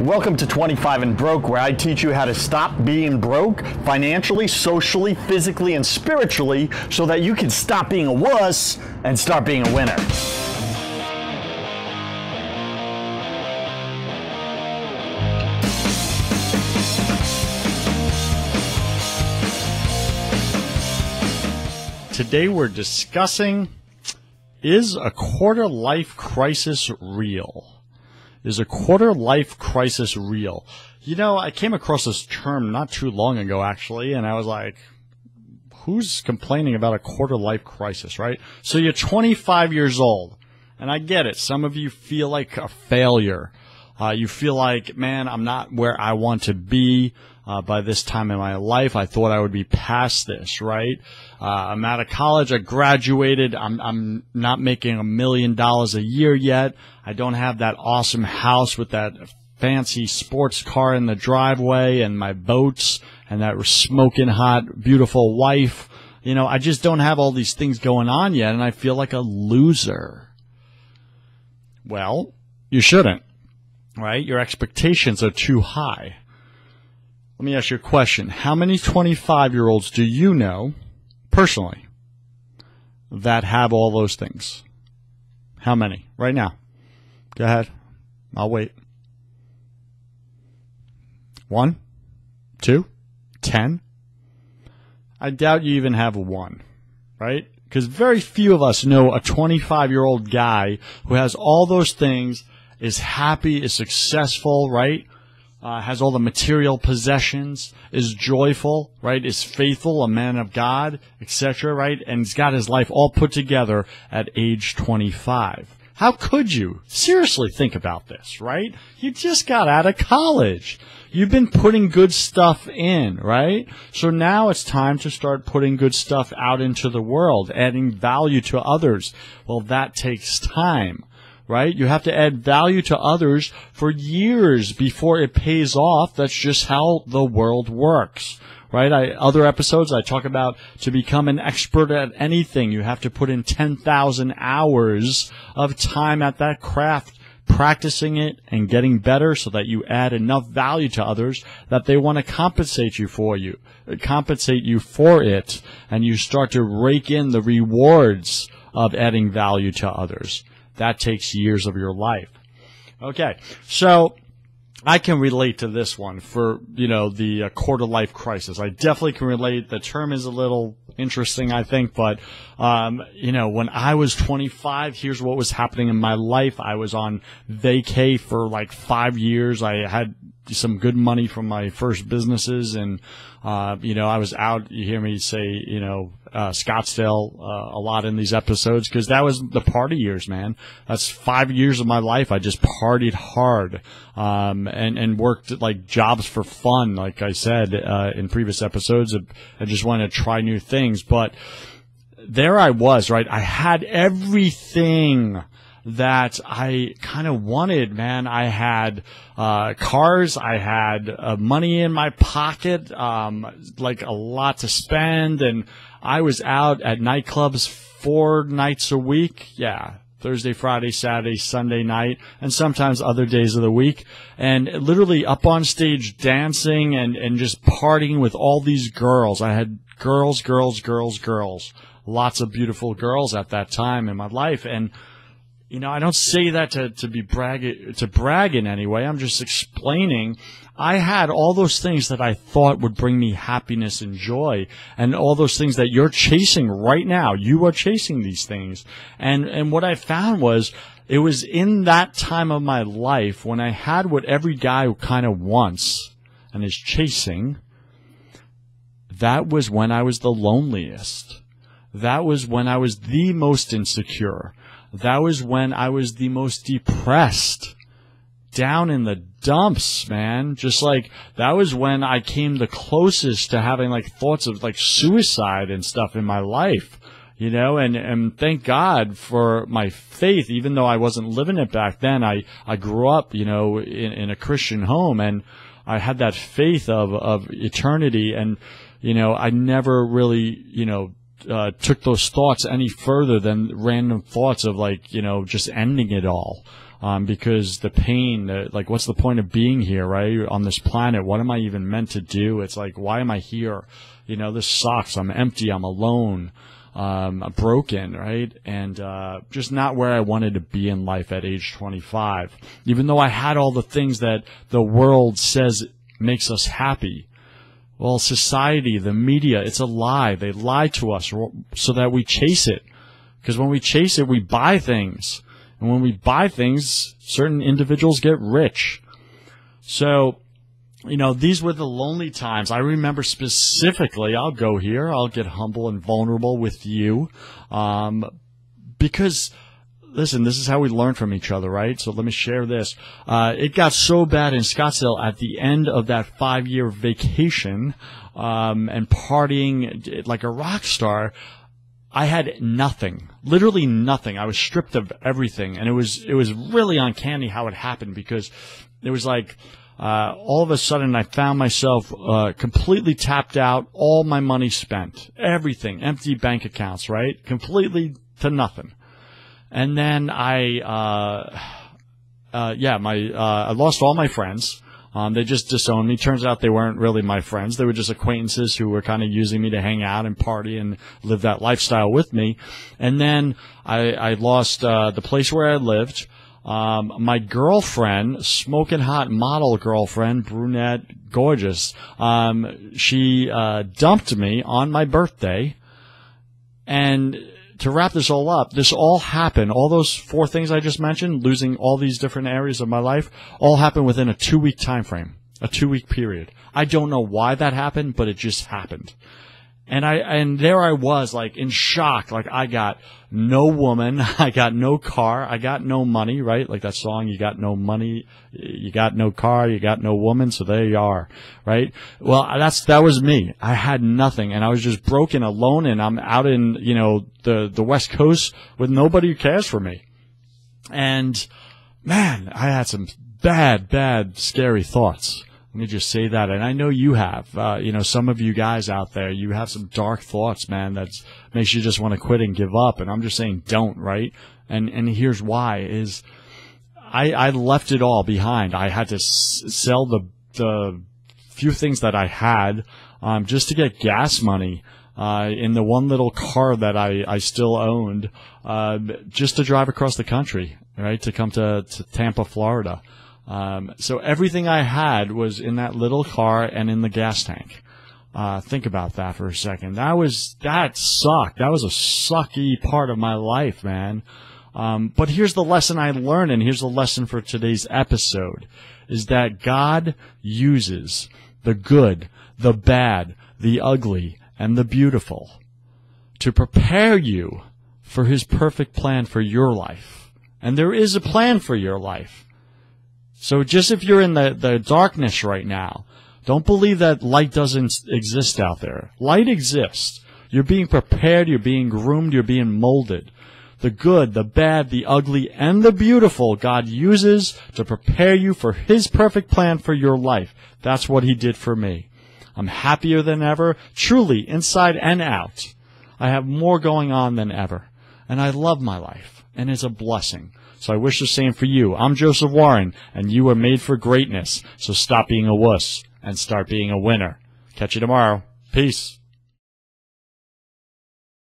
Welcome to 25 and Broke, where I teach you how to stop being broke financially, socially, physically, and spiritually so that you can stop being a wuss and start being a winner. Today we're discussing is a quarter life crisis real? Is a quarter life crisis real? You know, I came across this term not too long ago actually, and I was like, who's complaining about a quarter life crisis, right? So you're 25 years old, and I get it. Some of you feel like a failure. Uh, you feel like, man, I'm not where I want to be uh, by this time in my life. I thought I would be past this, right? Uh, I'm out of college. I graduated. I'm, I'm not making a million dollars a year yet. I don't have that awesome house with that fancy sports car in the driveway and my boats and that smoking hot, beautiful wife. You know, I just don't have all these things going on yet and I feel like a loser. Well, you shouldn't, right? Your expectations are too high. Let me ask you a question. How many 25 year olds do you know personally that have all those things? How many? Right now. Go ahead. I'll wait. One? Two? Ten? I doubt you even have one, right? Because very few of us know a 25 year old guy who has all those things, is happy, is successful, right? Uh, has all the material possessions, is joyful, right? Is faithful, a man of God, etc., right? And he's got his life all put together at age 25. How could you? Seriously think about this, right? You just got out of college. You've been putting good stuff in, right? So now it's time to start putting good stuff out into the world, adding value to others. Well, that takes time right? You have to add value to others for years before it pays off. That's just how the world works. Right? I, other episodes I talk about to become an expert at anything, you have to put in 10,000 hours of time at that craft practicing it and getting better so that you add enough value to others that they want to compensate you for you, compensate you for it, and you start to rake in the rewards of adding value to others that takes years of your life. Okay, so I can relate to this one for you know the uh, quarter life crisis. I definitely can relate. The term is a little interesting, I think, but um, you know when I was 25, here's what was happening in my life. I was on vacay for like five years. I had some good money from my first businesses. And uh, you know i was out you hear me say you know uh, scottsdale uh, a lot in these episodes because that was the party years man. That's five years of my life. I just partied hard um, and and worked like jobs for fun like i said uh, in previous episodes. I just wanted to try new things. But there i was right? I had everything that I kind of wanted, man. I had uh, cars, I had uh, money in my pocket, um, like a lot to spend, and I was out at nightclubs four nights a week. Yeah, Thursday, Friday, Saturday, Sunday night, and sometimes other days of the week. And literally up on stage dancing and, and just partying with all these girls. I had girls, girls, girls, girls. Lots of beautiful girls at that time in my life. And you know, I don't say that to, to be brag to brag in any way. I'm just explaining. I had all those things that I thought would bring me happiness and joy, and all those things that you're chasing right now. You are chasing these things, and and what I found was it was in that time of my life when I had what every guy kind of wants and is chasing. That was when I was the loneliest. That was when I was the most insecure that was when I was the most depressed. Down in the dumps, man. Just like, that was when I came the closest to having like thoughts of like suicide and stuff in my life. You know, and, and thank God for my faith, even though I wasn't living it back then. I, I grew up, you know, in, in a Christian home and I had that faith of, of eternity and, you know, I never really, you know, uh, took those thoughts any further than random thoughts of like you know just ending it all. Um, because the pain, like, what's the point of being here, right? On this planet, what am I even meant to do? It's like, why am I here? You know, this sucks. I'm empty. I'm alone. Um, I'm broken, right? And, uh, just not where I wanted to be in life at age 25. Even though I had all the things that the world says makes us happy. Well, society, the media, it's a lie. They lie to us so that we chase it. Because when we chase it, we buy things. And when we buy things, certain individuals get rich. So, you know, these were the lonely times. I remember specifically, I'll go here, I'll get humble and vulnerable with you. Um, because, listen, this is how we learn from each other, right? So let me share this. Uh, it got so bad in Scottsdale at the end of that five year vacation, um, and partying like a rock star. I had nothing, literally nothing. I was stripped of everything, and it was it was really uncanny how it happened because it was like uh, all of a sudden I found myself uh, completely tapped out, all my money spent, everything, empty bank accounts, right, completely to nothing, and then I, uh, uh yeah, my uh, I lost all my friends. Um, they just disowned me. Turns out they weren't really my friends. They were just acquaintances who were kind of using me to hang out and party and live that lifestyle with me. And then I, I lost uh, the place where I lived. Um, my girlfriend, smoking hot model girlfriend, brunette, gorgeous. Um, she uh, dumped me on my birthday, and to wrap this all up, this all happened. All those four things I just mentioned, losing all these different areas of my life, all happened within a two week time frame, a two week period. I don't know why that happened, but it just happened. And I, and there I was, like, in shock. Like, I got no woman. I got no car. I got no money, right? Like that song, you got no money, you got no car, you got no woman, so there you are, right? Well, that's, that was me. I had nothing and I was just broken alone and I'm out in, you know, the, the West Coast with nobody who cares for me. And man, I had some bad, bad, scary thoughts. Let me just say that. And I know you have, uh, you know, some of you guys out there, you have some dark thoughts, man, that makes you just want to quit and give up. And I'm just saying don't, right? And, and here's why is I, I left it all behind. I had to s- sell the, the few things that I had, um, just to get gas money. Uh, in the one little car that I, I still owned, uh, just to drive across the country, right? To come to, to Tampa, Florida. Um, so everything I had was in that little car and in the gas tank. Uh, think about that for a second. That was, that sucked. That was a sucky part of my life, man. Um, but here's the lesson I learned, and here's the lesson for today's episode, is that God uses the good, the bad, the ugly, and the beautiful to prepare you for His perfect plan for your life. And there is a plan for your life. So just if you're in the, the darkness right now, don't believe that light doesn't exist out there. Light exists. You're being prepared, you're being groomed, you're being molded. The good, the bad, the ugly, and the beautiful God uses to prepare you for His perfect plan for your life. That's what He did for me. I'm happier than ever, truly, inside and out. I have more going on than ever. And I love my life. And it's a blessing. So I wish the same for you. I'm Joseph Warren, and you are made for greatness. So stop being a wuss and start being a winner. Catch you tomorrow. Peace.